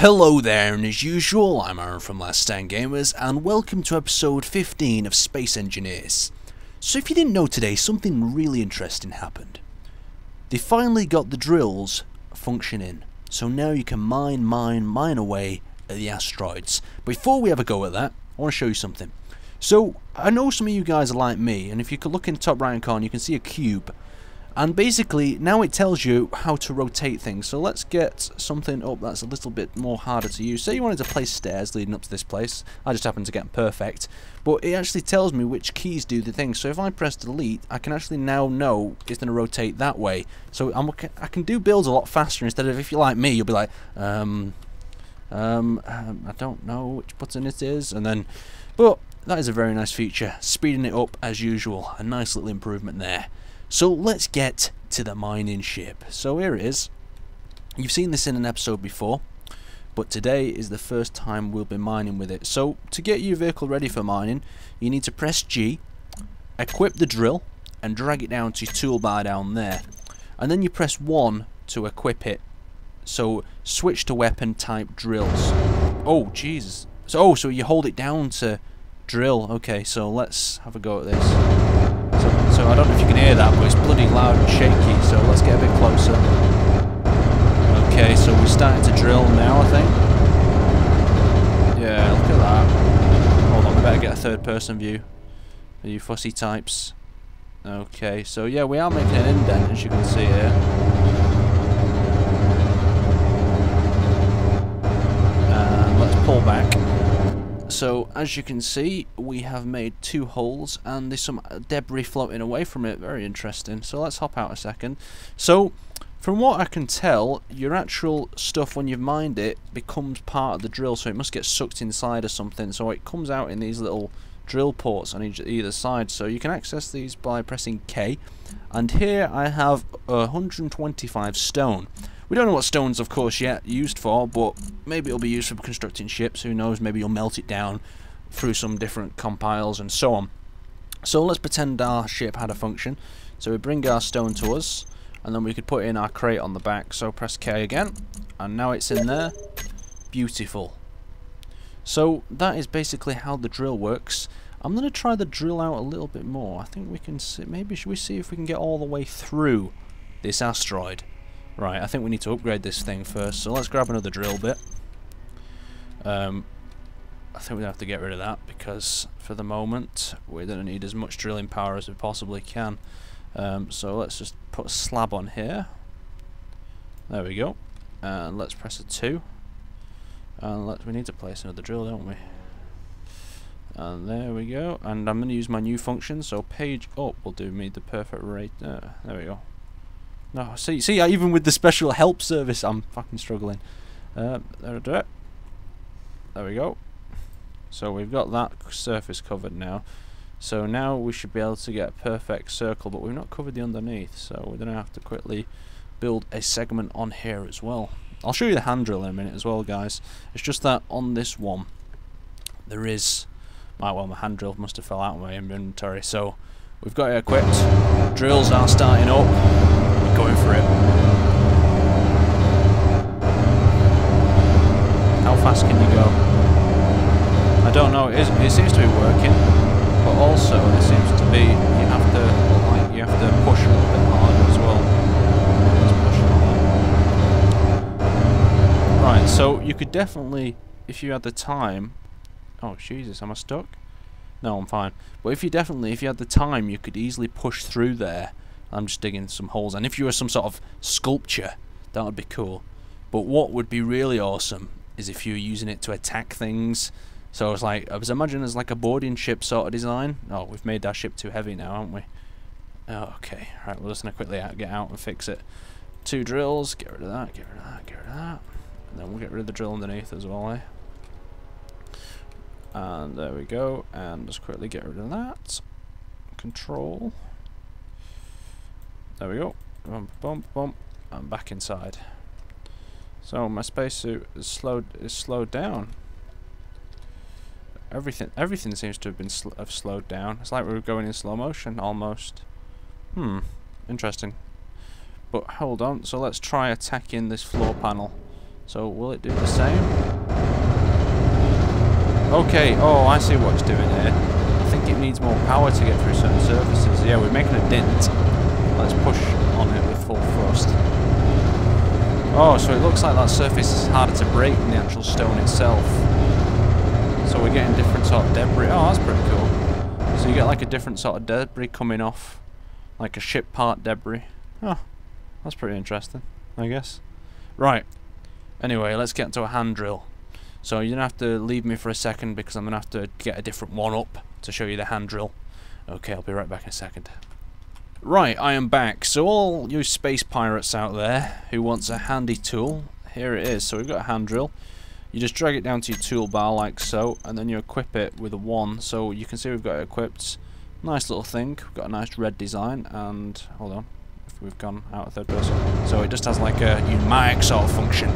Hello there, and as usual, I'm Aaron from Last Stand Gamers, and welcome to episode 15 of Space Engineers. So if you didn't know today, something really interesting happened. They finally got the drills functioning, so now you can mine, mine, mine away at the asteroids. Before we have a go at that, I want to show you something. So, I know some of you guys are like me, and if you could look in the top right hand corner, you can see a cube. And basically, now it tells you how to rotate things. So let's get something up that's a little bit more harder to use. Say you wanted to place stairs leading up to this place. I just happen to get perfect. But it actually tells me which keys do the thing. So if I press delete, I can actually now know it's going to rotate that way. So I'm, I can do builds a lot faster instead of, if you're like me, you'll be like, um, um, um, I don't know which button it is. And then, but that is a very nice feature. Speeding it up as usual. A nice little improvement there. So let's get to the mining ship. So here it is. You've seen this in an episode before, but today is the first time we'll be mining with it. So to get your vehicle ready for mining, you need to press G, equip the drill, and drag it down to your toolbar down there. And then you press 1 to equip it. So switch to weapon type drills. Oh, Jesus. So, oh, so you hold it down to drill. Okay, so let's have a go at this. So I don't know if you can hear that, but it's bloody loud and shaky, so let's get a bit closer. Okay, so we're starting to drill now, I think. Yeah, look at that. Hold on, we better get a third person view. Are you fussy types? Okay, so yeah, we are making an indent, as you can see here. And let's pull back. So, as you can see, we have made two holes, and there's some debris floating away from it. Very interesting. So let's hop out a second. So, from what I can tell, your actual stuff, when you've mined it, becomes part of the drill, so it must get sucked inside or something. So it comes out in these little drill ports on each, either side. So you can access these by pressing K. And here I have 125 stone. We don't know what stones, of course, yet used for, but maybe it'll be used for constructing ships. Who knows? Maybe you'll melt it down through some different compiles and so on. So let's pretend our ship had a function. So we bring our stone to us, and then we could put in our crate on the back. So press K again, and now it's in there. Beautiful. So that is basically how the drill works. I'm going to try the drill out a little bit more. I think we can see, maybe should we see if we can get all the way through this asteroid. Right, I think we need to upgrade this thing first, so let's grab another drill bit. Um, I think we have to get rid of that because for the moment we're going to need as much drilling power as we possibly can. Um, so let's just put a slab on here. There we go. And let's press a 2. And let we need to place another drill, don't we? And there we go. And I'm going to use my new function, so page up will do me the perfect rate. Uh, there we go. No, see, see, even with the special help service, I'm fucking struggling. Uh, there, we go. So we've got that surface covered now. So now we should be able to get a perfect circle, but we've not covered the underneath, so we're going to have to quickly build a segment on here as well. I'll show you the hand drill in a minute as well, guys. It's just that on this one, there is... well, my hand drill must have fell out of my inventory, so we've got it equipped. Drills are starting up going for it. How fast can you go? I don't know. It, is, it seems to be working, but also it seems to be you have to like you have to push a little bit harder as well. Right, so you could definitely, if you had the time. Oh Jesus, am I stuck? No, I'm fine. But if you definitely, if you had the time, you could easily push through there I'm just digging some holes. And if you were some sort of sculpture, that would be cool. But what would be really awesome is if you were using it to attack things. So it's like, I was imagining as like a boarding ship sort of design. Oh, we've made that ship too heavy now, haven't we? Oh, okay, right, we're just going to quickly out, get out and fix it. Two drills, get rid of that, get rid of that, get rid of that. And then we'll get rid of the drill underneath as well, eh? And there we go, and just quickly get rid of that. Control. There we go. Bump, bump, bump. I'm back inside. So my spacesuit is slowed is slowed down. Everything everything seems to have been sl have slowed down. It's like we are going in slow motion almost. Hmm. Interesting. But hold on. So let's try attacking this floor panel. So will it do the same? Okay, oh I see what it's doing here. I think it needs more power to get through certain surfaces. Yeah, we're making a dent. Let's push on it with full thrust. Oh, so it looks like that surface is harder to break than the actual stone itself. So we're getting different sort of debris. Oh, that's pretty cool. So you get like a different sort of debris coming off. Like a ship part debris. Oh, that's pretty interesting, I guess. Right. Anyway, let's get to a hand drill. So you're going to have to leave me for a second because I'm going to have to get a different one up to show you the hand drill. Okay, I'll be right back in a second. Right, I am back. So all you space pirates out there who wants a handy tool, here it is. So we've got a hand drill. You just drag it down to your toolbar like so, and then you equip it with a 1. So you can see we've got it equipped. Nice little thing. We've got a nice red design, and hold on, if we've gone out of third person. So it just has like a pneumatic sort of function.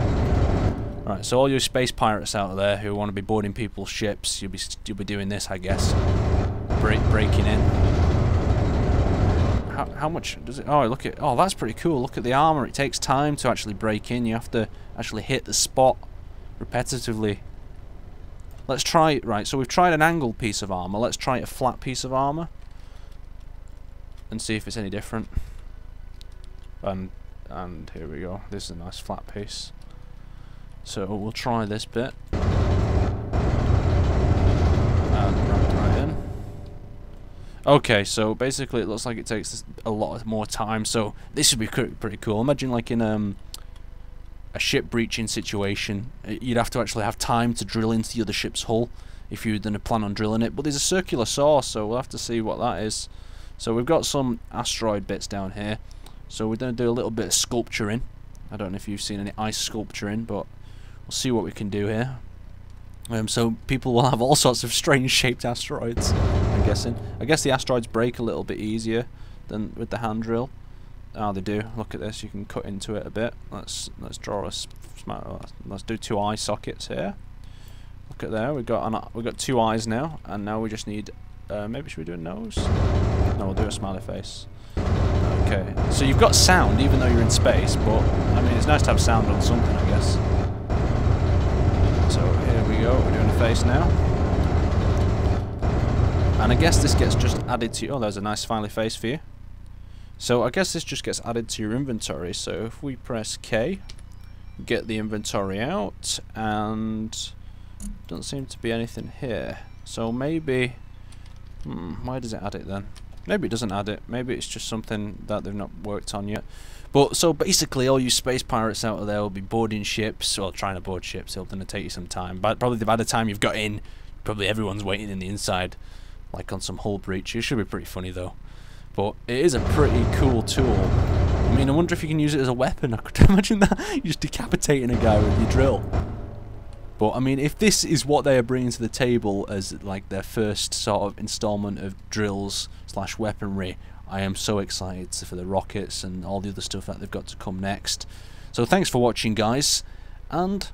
Right, so all you space pirates out there who want to be boarding people's ships, you'll be you'll be doing this, I guess. Break, breaking in how, how much does it... Oh, look at... Oh, that's pretty cool. Look at the armor. It takes time to actually break in. You have to actually hit the spot repetitively. Let's try... It. Right, so we've tried an angled piece of armor. Let's try a flat piece of armor. And see if it's any different. And, and here we go. This is a nice flat piece. So we'll try this bit. Okay, so basically it looks like it takes a lot more time, so this would be pretty cool. Imagine like in um, a ship breaching situation, you'd have to actually have time to drill into the other ship's hull if you didn't plan on drilling it. But there's a circular saw, so we'll have to see what that is. So we've got some asteroid bits down here. So we're going to do a little bit of sculpturing. I don't know if you've seen any ice sculpturing, but we'll see what we can do here. Um, so people will have all sorts of strange shaped asteroids, I'm guessing. I guess the asteroids break a little bit easier than with the hand drill. Oh, they do. Look at this. You can cut into it a bit. Let's let's draw a. Let's do two eye sockets here. Look at there. We've got an, we've got two eyes now, and now we just need. Uh, maybe should we do a nose? No, we'll do a smiley face. Okay. So you've got sound even though you're in space, but I mean it's nice to have sound on something, I guess. So here we go, we're doing a face now. And I guess this gets just added to... Oh, there's a nice smiley face for you. So I guess this just gets added to your inventory. So if we press K, get the inventory out, and doesn't seem to be anything here. So maybe... Hmm, why does it add it then? Maybe it doesn't add it. Maybe it's just something that they've not worked on yet. But so basically, all you space pirates out there will be boarding ships or trying to board ships. It'll gonna take you some time. But probably by the time you've got in, probably everyone's waiting in the inside, like on some hull breach. It should be pretty funny though. But it is a pretty cool tool. I mean, I wonder if you can use it as a weapon. I could imagine that. You're just decapitating a guy with your drill. But I mean, if this is what they are bringing to the table as like their first sort of installment of drills slash weaponry, I am so excited for the rockets and all the other stuff that they've got to come next. So thanks for watching guys, and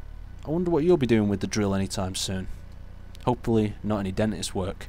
I wonder what you'll be doing with the drill anytime soon. Hopefully not any dentist work.